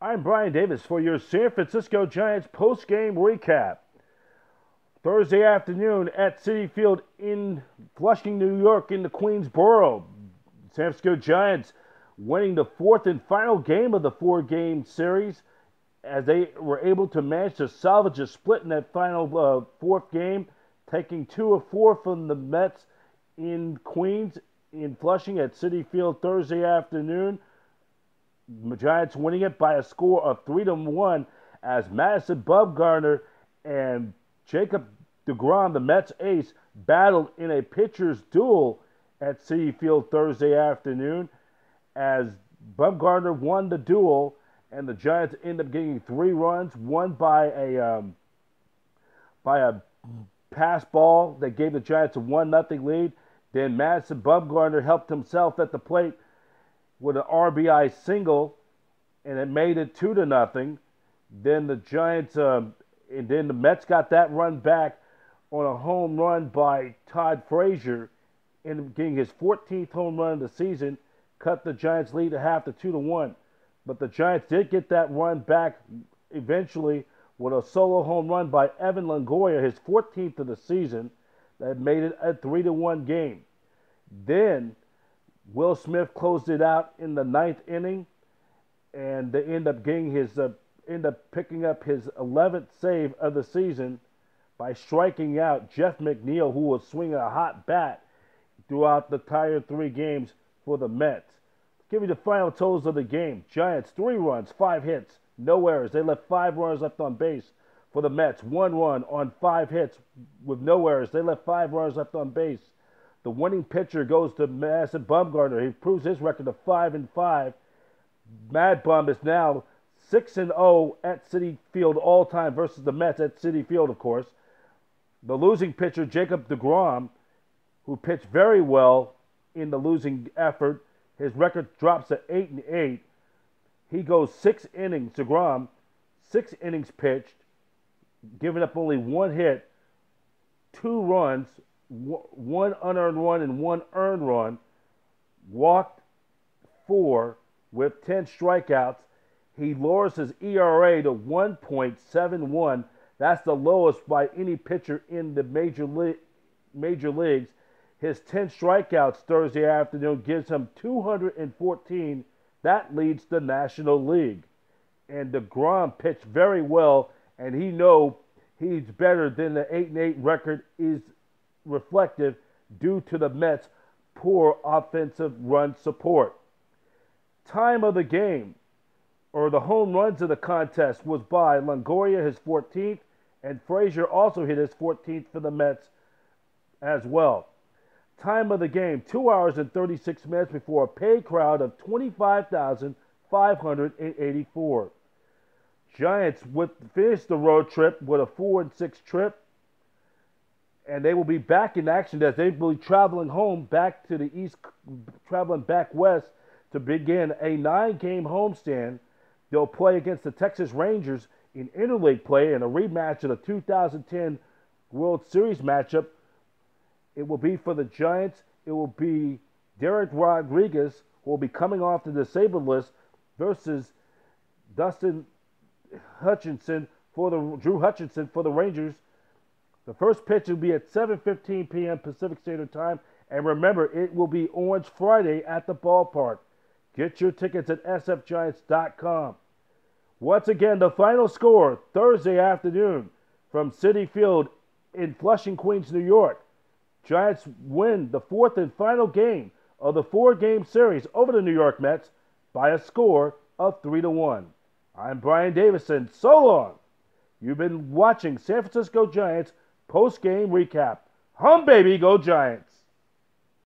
I'm Brian Davis for your San Francisco Giants post-game recap. Thursday afternoon at Citi Field in Flushing, New York, in the Queensboro. San Francisco Giants winning the fourth and final game of the four-game series as they were able to manage to salvage a split in that final uh, fourth game, taking two of four from the Mets in Queens in Flushing at Citi Field Thursday afternoon. Giants winning it by a score of three to one as Madison Bumgarner and Jacob DeGrom, the Mets ace, battled in a pitcher's duel at Citi Field Thursday afternoon as Bumgarner won the duel and the Giants end up getting three runs, one by a um, by a pass ball that gave the Giants a one nothing lead. Then Madison Bumgarner helped himself at the plate with an RBI single, and it made it two to nothing. Then the Giants, um, and then the Mets got that run back on a home run by Todd Frazier, and getting his 14th home run of the season, cut the Giants' lead to half to two to one. But the Giants did get that run back eventually with a solo home run by Evan Longoria, his 14th of the season, that made it a three to one game. Then Will Smith closed it out in the ninth inning, and they end up getting his uh, end up picking up his 11th save of the season by striking out Jeff McNeil, who was swinging a hot bat throughout the entire three games for the Mets. Give me the final totals of the game. Giants, three runs, five hits, no errors. They left five runners left on base for the Mets. One run on five hits with no errors. They left five runners left on base. The winning pitcher goes to Madison Bumgarner. He improves his record to five and five. Mad Bum is now six and zero oh at Citi Field all time versus the Mets at Citi Field, of course. The losing pitcher Jacob Degrom, who pitched very well in the losing effort, his record drops to eight and eight. He goes six innings. Degrom, six innings pitched, giving up only one hit, two runs, one unearned run and one earned run, walked four with 10 strikeouts. He lowers his ERA to 1.71. That's the lowest by any pitcher in the major, major leagues. His 10 strikeouts Thursday afternoon gives him 214. That leads the National League. And DeGrom pitched very well, and he know he's better than the 8 and 8 record is reflective due to the Mets' poor offensive run support. Time of the game, or the home runs of the contest, was by Longoria, his 14th, and Frazier also hit his 14th for the Mets as well. Time of the game, 2 hours and 36 minutes before a paid crowd of 25,584. Giants would finish the road trip with a 4 and 6 trip and they will be back in action as they will be traveling home back to the east, traveling back west to begin a nine-game homestand. They'll play against the Texas Rangers in interleague play in a rematch of the 2010 World Series matchup. It will be for the Giants. It will be Dereck Rodriguez who will be coming off the disabled list versus Dustin Hutchinson for the Drew Hutchinson for the Rangers the first pitch will be at 7:15 p.m. Pacific Standard Time, and remember, it will be Orange Friday at the ballpark. Get your tickets at sfgiants.com. Once again, the final score Thursday afternoon from Citi Field in Flushing, Queens, New York. Giants win the fourth and final game of the four-game series over the New York Mets by a score of three to one. I'm Brian Davison. So long. You've been watching San Francisco Giants post game recap. Hum, baby, go Giants.